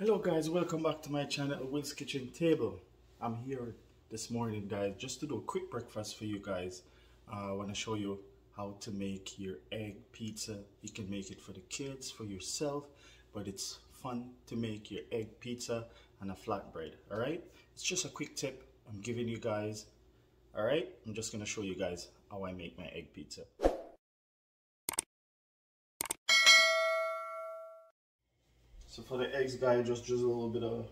Hello guys, welcome back to my channel Will's Kitchen Table. I'm here this morning guys just to do a quick breakfast for you guys. Uh, I want to show you how to make your egg pizza. You can make it for the kids, for yourself, but it's fun to make your egg pizza and a flatbread, alright? It's just a quick tip I'm giving you guys, alright? I'm just going to show you guys how I make my egg pizza. So for the eggs guys, just drizzle a little bit of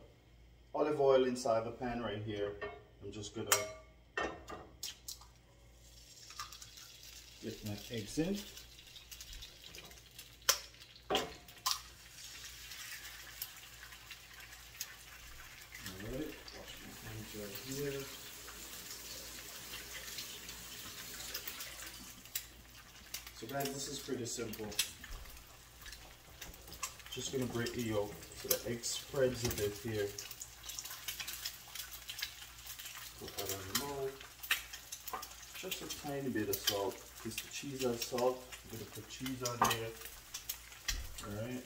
olive oil inside the pan right here. I'm just gonna get my eggs in. Alright, wash my hands right here. So guys, this is pretty simple. Just gonna break the yolk so the egg spreads a bit here. Put that on the mold. Just a tiny bit of salt. Because the cheese has salt, I'm gonna put cheese on here. Alright.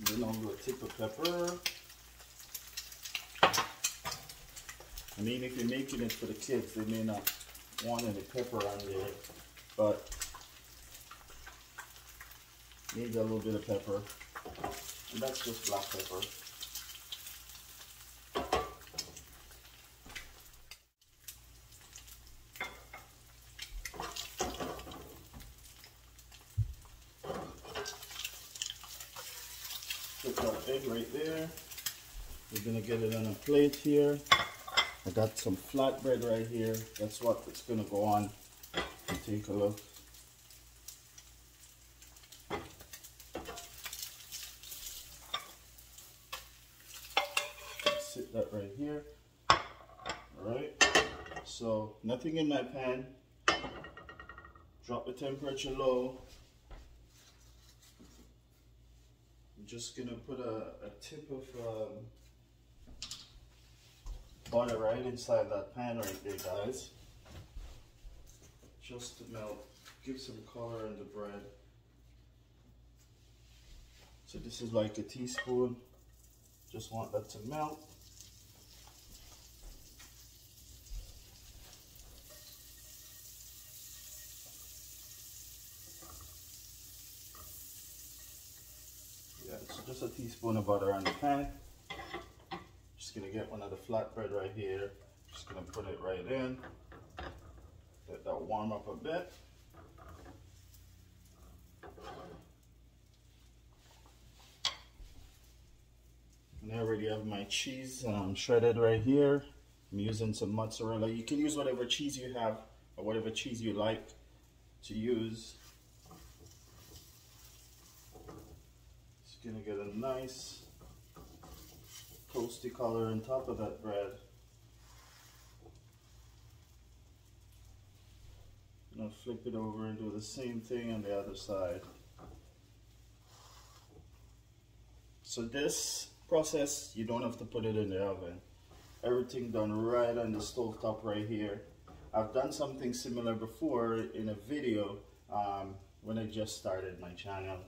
Then I'm gonna tip of pepper. I mean, if you're making it for the kids, they may not want any pepper on there, but need a little bit of pepper. And that's just black pepper. Put our egg right there. We're gonna get it on a plate here. I got some flatbread right here. That's what it's gonna go on. Take a look. Sit that right here. Alright. So nothing in my pan. Drop the temperature low. I'm just gonna put a, a tip of um, right inside that pan right there guys. Just to melt. Give some color in the bread. So this is like a teaspoon. Just want that to melt. Yeah so just a teaspoon of butter on the pan gonna get one of the flatbread right here. Just gonna put it right in. Let that warm up a bit. And I already have my cheese um, shredded right here. I'm using some mozzarella. You can use whatever cheese you have or whatever cheese you like to use. Just gonna get a nice toasty color on top of that bread. Now flip it over and do the same thing on the other side. So this process, you don't have to put it in the oven. Everything done right on the stove top right here. I've done something similar before in a video um, when I just started my channel.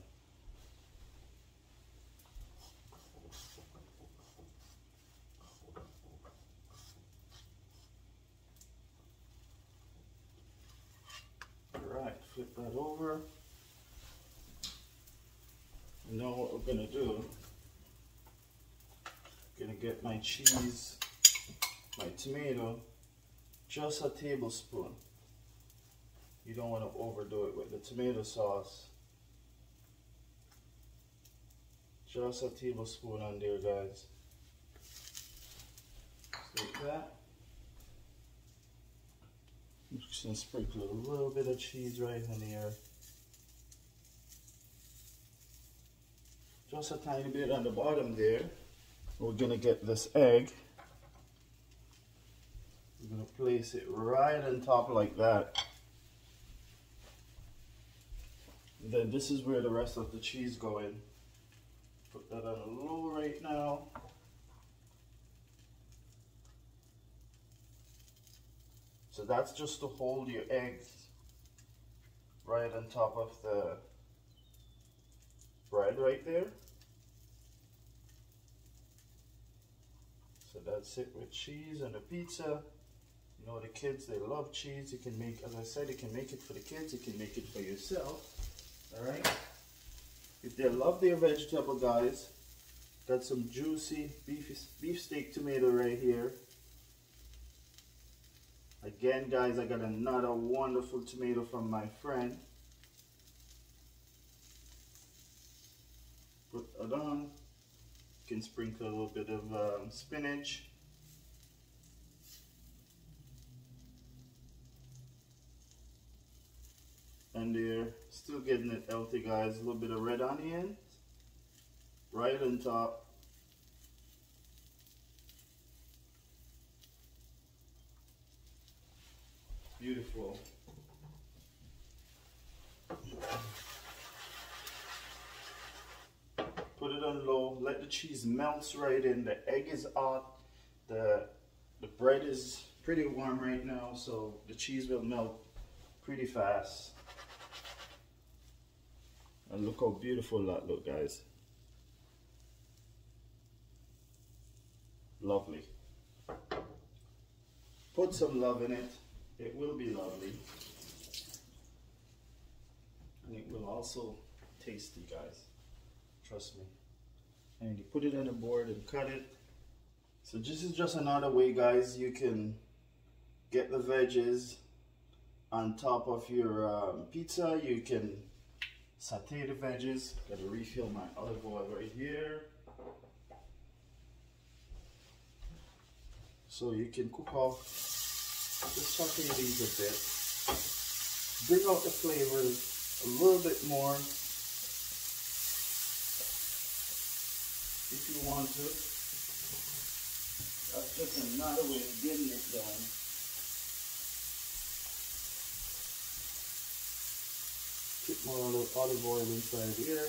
Flip that over. And now what we're gonna do, gonna get my cheese, my tomato, just a tablespoon. You don't want to overdo it with the tomato sauce. Just a tablespoon on there, guys. like that. I'm just gonna sprinkle a little bit of cheese right in here. Just a tiny bit on the bottom there. We're gonna get this egg. We're gonna place it right on top like that. And then this is where the rest of the cheese go in. Put that on a low right now. So that's just to hold your eggs right on top of the bread right there. So that's it with cheese and the pizza. You know the kids, they love cheese. You can make, as I said, you can make it for the kids. You can make it for yourself. Alright? If they love their vegetable, guys, got some juicy beef, beef steak tomato right here. Again, guys, I got another wonderful tomato from my friend. Put it on. You can sprinkle a little bit of um, spinach. And they're still getting it healthy, guys. A little bit of red onion right on top. Beautiful. Put it on low, let the cheese melt right in. The egg is hot, the, the bread is pretty warm right now, so the cheese will melt pretty fast. And look how beautiful that look, guys. Lovely. Put some love in it. It will be lovely. And it will also tasty, guys. Trust me. And you put it on the board and cut it. So this is just another way, guys, you can get the veggies on top of your um, pizza. You can saute the veggies. Gotta refill my olive oil right here. So you can cook off, just saute these a bit. Bring out the flavors a little bit more if you want to. That's just another way of getting it done. Put more olive oil inside here.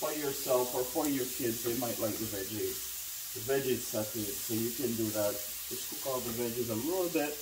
For yourself or for your kids, they might like the veggies. The veggies sauteed, so you can do that. Just cook all the veggies a little bit.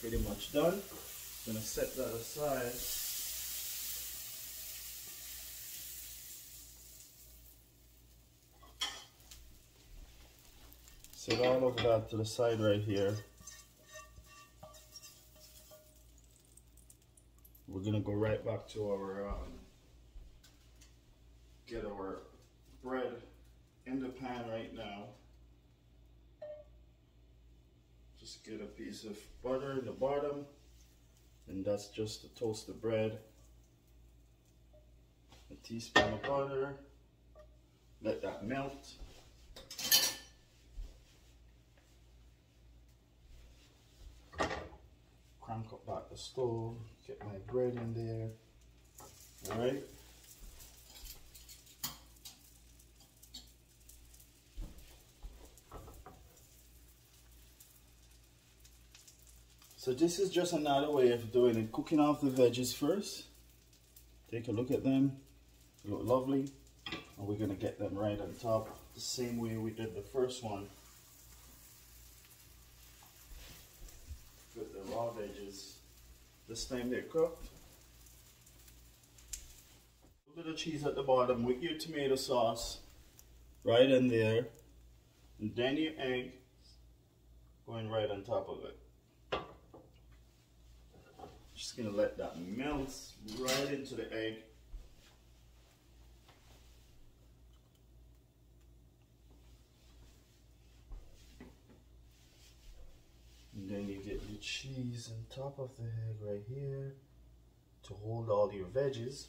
Pretty much done. I'm gonna set that aside. Set all of that to the side right here. We're gonna go right back to our, um, get our bread in the pan right now. Just get a piece of butter in the bottom and that's just to toast the bread. A teaspoon of butter, let that melt. Crank up back the stove, get my bread in there, all So this is just another way of doing it. Cooking off the veggies first. Take a look at them. They look lovely. And we're going to get them right on top the same way we did the first one. Put the raw veggies. This time they're cooked. A little bit of cheese at the bottom with your tomato sauce right in there. And then your egg going right on top of it. Just gonna let that melt right into the egg. And then you get your cheese on top of the egg right here to hold all your veggies.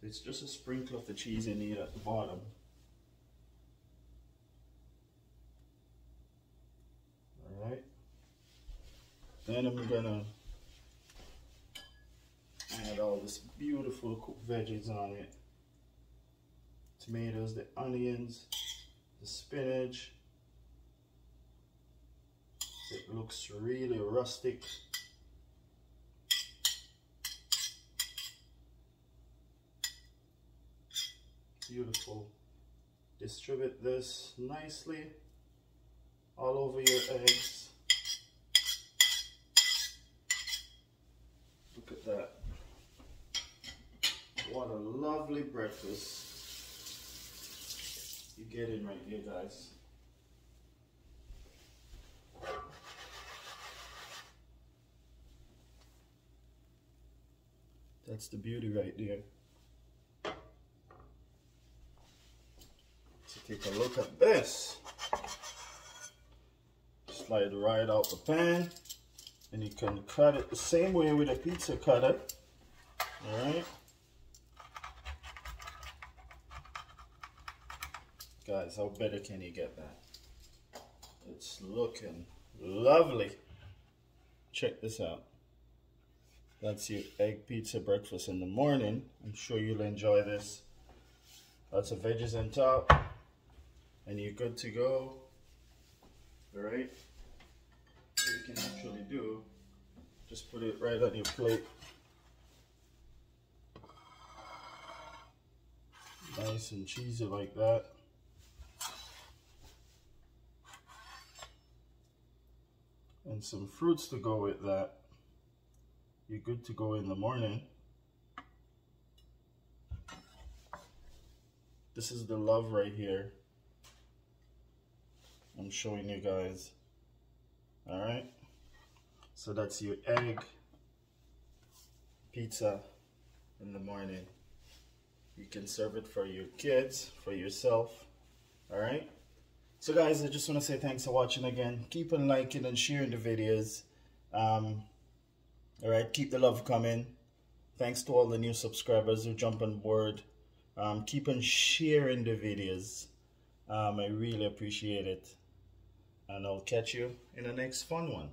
So it's just a sprinkle of the cheese in here at the bottom. Then I'm gonna add all this beautiful cooked veggies on it. Tomatoes, the onions, the spinach. It looks really rustic. Beautiful. Distribute this nicely all over your eggs. Look at that. What a lovely breakfast you get in right here, guys. That's the beauty right there. So take a look at this. Slide right out the pan. And you can cut it the same way with a pizza cutter. Alright. Guys, how better can you get that? It's looking lovely. Check this out. That's your egg pizza breakfast in the morning. I'm sure you'll enjoy this. Lots of veggies on top. And you're good to go. Alright? What you can actually do, just put it right on your plate. Nice and cheesy like that. And some fruits to go with that, you're good to go in the morning. This is the love right here. I'm showing you guys. Alright? So that's your egg pizza in the morning. You can serve it for your kids, for yourself. Alright? So guys, I just want to say thanks for watching again. Keep on liking and sharing the videos. Um, Alright, keep the love coming. Thanks to all the new subscribers who jump on board. Um, keep on sharing the videos. Um, I really appreciate it. And I'll catch you in the next fun one.